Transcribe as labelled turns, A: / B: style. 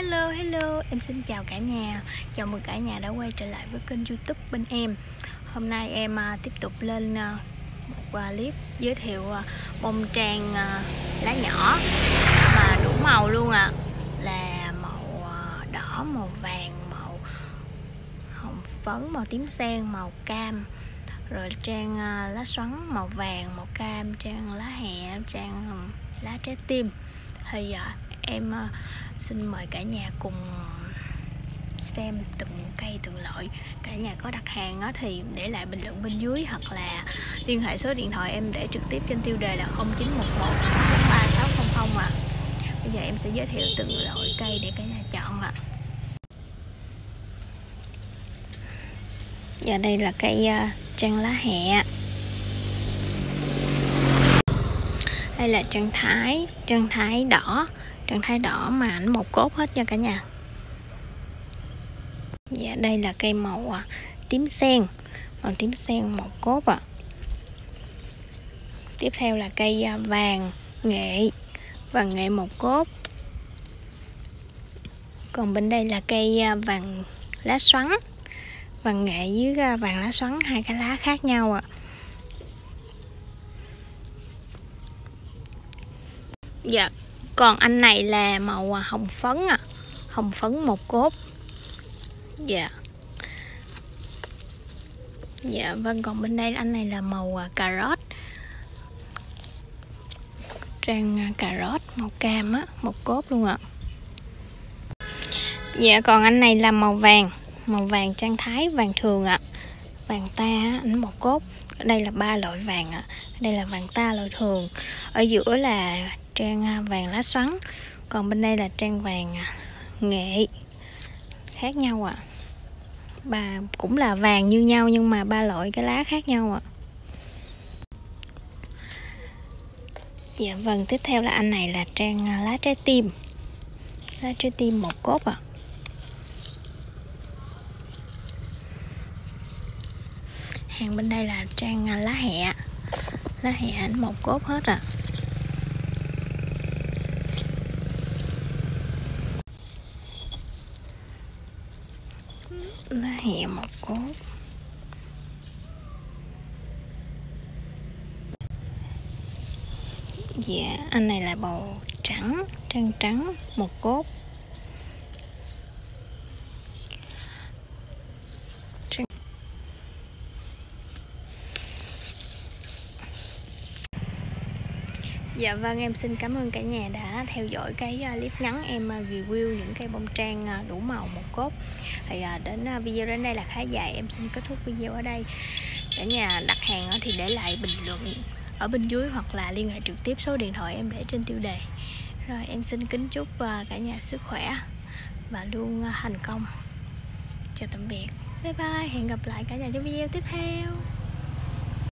A: Hello hello. Em xin chào cả nhà. Chào mừng cả nhà đã quay trở lại với kênh youtube bên em. Hôm nay em uh, tiếp tục lên uh, một uh, clip giới thiệu uh, bông trang uh, lá nhỏ Mà đủ màu luôn ạ. À. Là màu uh, đỏ, màu vàng, màu hồng phấn, màu tím sen, màu cam. Rồi trang uh, lá xoắn màu vàng, màu cam, trang lá hẹ, trang ừ, lá trái tim. Thì à, em à, xin mời cả nhà cùng xem từng cây từng loại cả nhà có đặt hàng thì để lại bình luận bên dưới hoặc là liên hệ số điện thoại em để trực tiếp trên tiêu đề là 0911 643 600 ạ. Bây giờ em sẽ giới thiệu từng loại cây để cả nhà chọn ạ. Giờ đây là cây uh, trăng lá hẹ đây là trăng thái trăng thái đỏ. Trạng thái đỏ mà ảnh một cốt hết nha cả nhà. Dạ đây là cây màu à, tím sen. Màu tím sen một cốt ạ à. tiếp theo là cây à, vàng nghệ vàng nghệ một cốt. Còn bên đây là cây à, vàng lá xoắn. Vàng nghệ với à, vàng lá xoắn hai cái lá khác nhau ạ à. Dạ. Còn anh này là màu à, hồng phấn à. Hồng phấn một cốt. Dạ. Dạ vâng còn bên đây anh này là màu à, cà rốt. Trang à, cà rốt, màu cam á một cốt luôn ạ. Dạ còn anh này là màu vàng. Màu vàng trang thái, vàng thường ạ. Vàng ta ảnh một cốt. Ở đây là ba loại vàng ạ. Đây là vàng ta, loại thường. Ở giữa là trang à, vàng lá xoắn còn bên đây là trang vàng à, nghệ khác nhau ạ à. bà cũng là vàng như nhau nhưng mà ba loại cái lá khác nhau ạ à. dạ vâng tiếp theo là anh này là trang à, lá trái tim lá trái tim một cốt ạ à. hàng bên đây là trang lá hẹ lá hẹ một cốt hết à nó hẹ một cốt dạ anh này là bầu trắng trăng trắng một cốt. Dạ vâng em xin cảm ơn cả nhà đã theo dõi cái à, clip ngắn em à, review những cây bông trang à, đủ màu, một cốt. Thì đến video đến đây là khá dài, em xin kết thúc video ở đây. Cả nhà đặt hàng thì để lại bình luận ở bên dưới hoặc là liên hệ trực tiếp số điện thoại em để trên tiêu đề. Rồi, em xin kính chúc cả nhà sức khỏe và luôn thành công. Chào tạm biệt. Bye bye, hẹn gặp lại cả nhà trong video tiếp theo.